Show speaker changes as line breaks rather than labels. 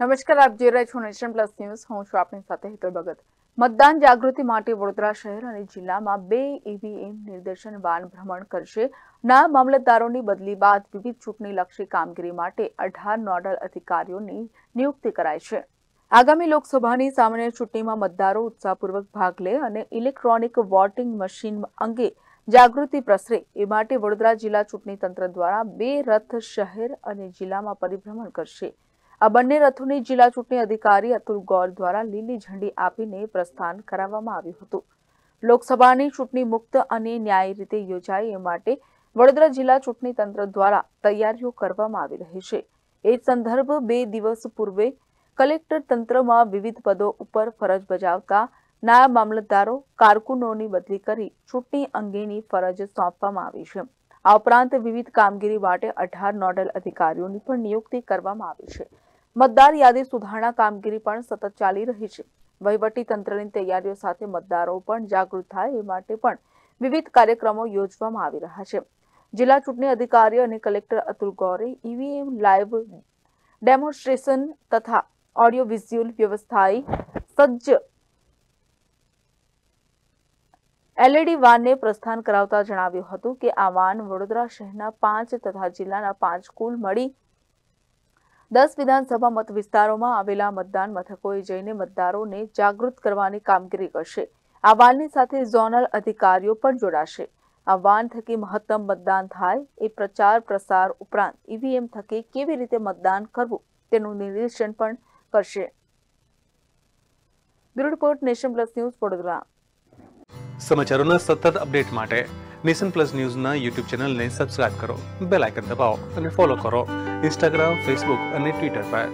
નમસ્કાર, આપ જોઈ રહ્યા છો નેશન પ્લસ ન્યૂઝ. હું છું આપની સાથે હેતલ ભગત. મતદાન જાગૃતિ માટે વડોદરા શહેર અને જિલ્લામાં બે ઈવીએમ નિર્દેશન વાન ભ્રમણ કરશે. નાયબ મામલતદારોની બદલી બાદ વિવિધ ચૂંટણીલક્ષી કામગીરી માટે અઢાર નોડલ અધિકારીઓની નિયુક્તિ કરાઈ છે. આગામી લોકસભાની સામાન્ય ચૂંટણીમાં મતદારો ઉત્સાહપૂર્વક ભાગ લે અને ઇલેક્ટ્રોનિક વોટિંગ મશીન અંગે જાગૃતિ પ્રસરે. એ માટે વડોદરા જિલ્લા ચૂંટણી તંત્ર દ્વારા બે રથ શહેર અને જિલ્લામાં પરિભ્રમણ કરશે. આ બંને રથોને જિલ્લા ચૂંટણી અધિકારી અતુલ ગોર દ્વારા લીલી ઝંડી આપીને પ્રસ્થાન કરાવવામાં આવ્યું હતું. લોકસભાની ચૂંટણી મુક્ત અને ન્યાયી રીતે યોજાય એ માટે વડોદરા જિલ્લા ચૂંટણી તંત્ર દ્વારા તૈયારીઓ કરવામાં આવી રહી છે. એ સંદર્ભ બે દિવસ પૂર્વે કલેક્ટર તંત્રમાં વિવિધ પદો ઉપર ફરજ બજાવતા નાયબ મામલતદારો કારકુનોની બદલી કરી ચૂંટણી અંગેની ફરજ સોંપવામાં આવી છે. આ ઉપરાંત વિવિધ કામગીરી માટે અઢાર નોડલ અધિકારીઓની પણ નિયુક્તિ કરવામાં આવી છે. મતદાર યાદી સુધારણા કામગીરી પણ સતત ચાલી રહી છે. વહીવટી તંત્રની તૈયારીઓ સાથે મતદારો પણ જાગૃત થાય એ માટે પણ વિવિધ કાર્યક્રમો યોજવામાં આવી રહ્યા છે. જિલ્લા ચૂંટણી અધિકારી અને કલેક્ટર અતુલ ગૌરે ઈવીએમ લાઈવ ડેમોન્સ્ટ્રેશન તથા ઓડિયો વિઝ્યુઅલ વ્યવસ્થાએ સજ્જ એલઈડી વાનને પ્રસ્થાન કરાવતા જણાવ્યું હતું કે આ વાન વડોદરા શહેરના પાંચ તથા જિલ્લાના પાંચ કુલ મળી દસ વિધાનસભા મત વિસ્તારોમાં આવેલા મતદાન મથકોએ જઈને મતદારોને જાગૃત કરવાની કામગીરી કરશે. આ વાનની સાથે ઝોનલ અધિકારીઓ પણ જોડાશે. આ વાન થકી મહત્તમ મતદાન થાય એ પ્રચાર પ્રસાર ઉપરાંત ઈવીએમ થકી કેવી રીતે મતદાન કરવું તેનું નિર્દેશન પણ કરશે. Bureau report Nation Plus News Vadodara.
સમાચારોના સતત અપડેટ માટે નેશન પ્લસ ન્યૂઝના યુટ્યુબ ચેનલને સબસ્ક્રાઇબ કરો બેલ આઇકન દબાવો અને ફોલો કરો. ઇન્સ્ટાગ્રામ ફેસબુક અને ટ્વિટર પર.